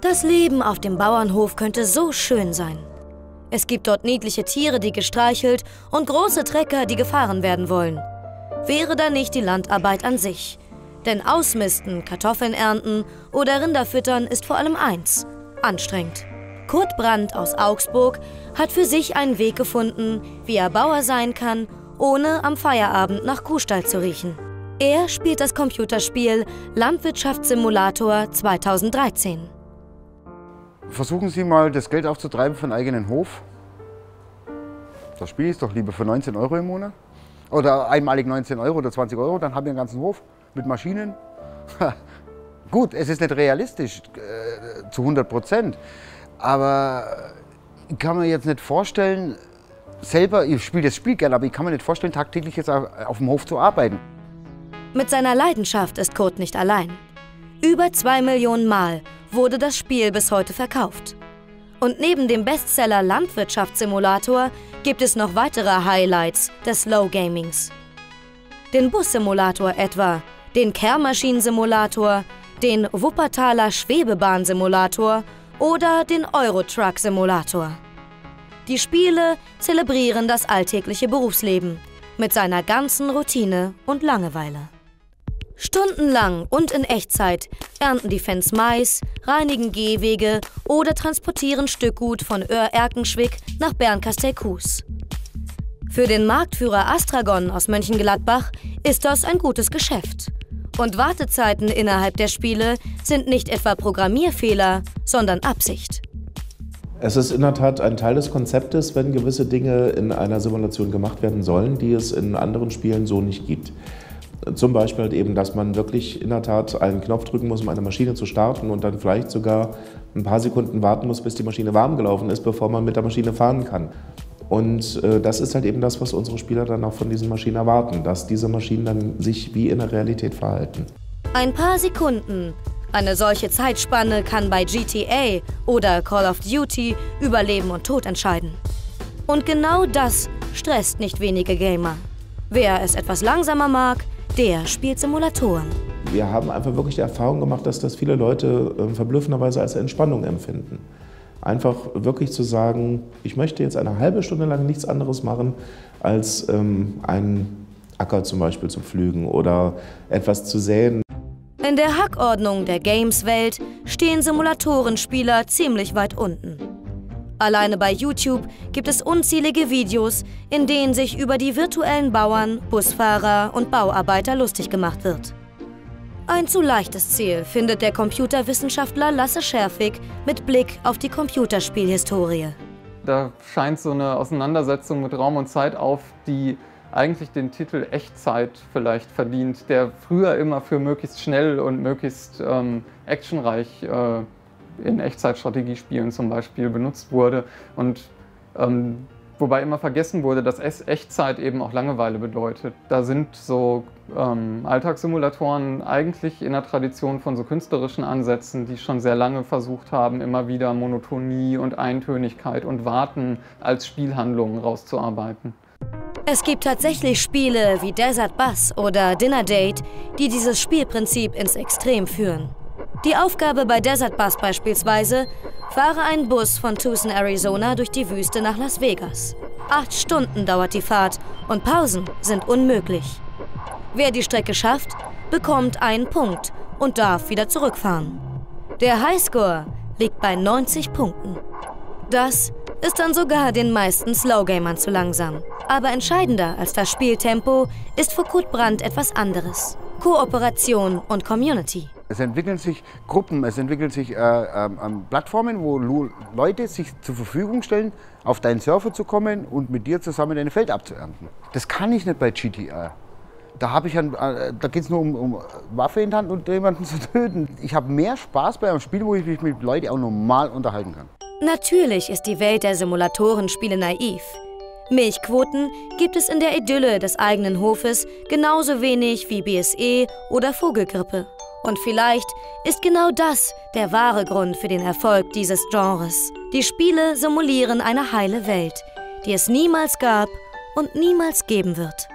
Das Leben auf dem Bauernhof könnte so schön sein. Es gibt dort niedliche Tiere, die gestreichelt und große Trecker, die gefahren werden wollen. Wäre da nicht die Landarbeit an sich. Denn Ausmisten, Kartoffeln ernten oder Rinder füttern ist vor allem eins, anstrengend. Kurt Brandt aus Augsburg hat für sich einen Weg gefunden, wie er Bauer sein kann, ohne am Feierabend nach Kuhstall zu riechen. Er spielt das Computerspiel Landwirtschaftssimulator 2013. Versuchen Sie mal, das Geld aufzutreiben für einen eigenen Hof. Das Spiel ist doch lieber für 19 Euro im Monat. Oder einmalig 19 Euro oder 20 Euro, dann haben wir einen ganzen Hof mit Maschinen. Gut, es ist nicht realistisch äh, zu 100 Prozent, aber ich kann mir jetzt nicht vorstellen, selber, ich spiele das Spiel gerne, aber ich kann mir nicht vorstellen, tagtäglich jetzt auf dem Hof zu arbeiten. Mit seiner Leidenschaft ist Kurt nicht allein. Über zwei Millionen Mal wurde das Spiel bis heute verkauft. Und neben dem Bestseller Landwirtschaftssimulator gibt es noch weitere Highlights des Slow Gamings. Den Bussimulator etwa, den Kehrmaschinensimulator, den Wuppertaler Schwebebahnsimulator oder den Eurotruck-Simulator. Die Spiele zelebrieren das alltägliche Berufsleben mit seiner ganzen Routine und Langeweile. Stundenlang und in Echtzeit ernten die Fans Mais, reinigen Gehwege oder transportieren Stückgut von Öhr-Erkenschwick nach Bernkastel-Kues. Für den Marktführer Astragon aus Mönchengladbach ist das ein gutes Geschäft. Und Wartezeiten innerhalb der Spiele sind nicht etwa Programmierfehler, sondern Absicht. Es ist in der Tat ein Teil des Konzeptes, wenn gewisse Dinge in einer Simulation gemacht werden sollen, die es in anderen Spielen so nicht gibt. Zum Beispiel halt eben, dass man wirklich in der Tat einen Knopf drücken muss, um eine Maschine zu starten und dann vielleicht sogar ein paar Sekunden warten muss, bis die Maschine warm gelaufen ist, bevor man mit der Maschine fahren kann. Und äh, das ist halt eben das, was unsere Spieler dann auch von diesen Maschinen erwarten, dass diese Maschinen dann sich wie in der Realität verhalten. Ein paar Sekunden. Eine solche Zeitspanne kann bei GTA oder Call of Duty über Leben und Tod entscheiden. Und genau das stresst nicht wenige Gamer. Wer es etwas langsamer mag, der spielt Simulatoren. Wir haben einfach wirklich die Erfahrung gemacht, dass das viele Leute äh, verblüffenderweise als Entspannung empfinden. Einfach wirklich zu sagen, ich möchte jetzt eine halbe Stunde lang nichts anderes machen, als ähm, einen Acker zum Beispiel zu pflügen oder etwas zu säen. In der Hackordnung der Games-Welt stehen Simulatorenspieler ziemlich weit unten. Alleine bei YouTube gibt es unzählige Videos, in denen sich über die virtuellen Bauern, Busfahrer und Bauarbeiter lustig gemacht wird. Ein zu leichtes Ziel findet der Computerwissenschaftler Lasse Scherfig mit Blick auf die Computerspielhistorie. Da scheint so eine Auseinandersetzung mit Raum und Zeit auf, die eigentlich den Titel Echtzeit vielleicht verdient, der früher immer für möglichst schnell und möglichst ähm, actionreich äh, in Echtzeitstrategiespielen zum Beispiel benutzt wurde. Und ähm, wobei immer vergessen wurde, dass Echtzeit eben auch Langeweile bedeutet. Da sind so ähm, Alltagssimulatoren eigentlich in der Tradition von so künstlerischen Ansätzen, die schon sehr lange versucht haben, immer wieder Monotonie und Eintönigkeit und Warten als Spielhandlungen rauszuarbeiten. Es gibt tatsächlich Spiele wie Desert Bus oder Dinner Date, die dieses Spielprinzip ins Extrem führen. Die Aufgabe bei Desert Bus beispielsweise, fahre einen Bus von Tucson, Arizona durch die Wüste nach Las Vegas. Acht Stunden dauert die Fahrt und Pausen sind unmöglich. Wer die Strecke schafft, bekommt einen Punkt und darf wieder zurückfahren. Der Highscore liegt bei 90 Punkten. Das ist dann sogar den meisten Slowgamern zu langsam. Aber entscheidender als das Spieltempo ist für Kurt Brandt etwas anderes. Kooperation und Community. Es entwickeln sich Gruppen, es entwickeln sich äh, äh, Plattformen, wo Leute sich zur Verfügung stellen, auf deinen Server zu kommen und mit dir zusammen dein Feld abzuernten. Das kann ich nicht bei GTA. Da, äh, da geht es nur um, um Waffe in die Hand und jemanden zu töten. Ich habe mehr Spaß bei einem Spiel, wo ich mich mit Leuten auch normal unterhalten kann. Natürlich ist die Welt der Simulatorenspiele naiv. Milchquoten gibt es in der Idylle des eigenen Hofes genauso wenig wie BSE oder Vogelgrippe. Und vielleicht ist genau das der wahre Grund für den Erfolg dieses Genres. Die Spiele simulieren eine heile Welt, die es niemals gab und niemals geben wird.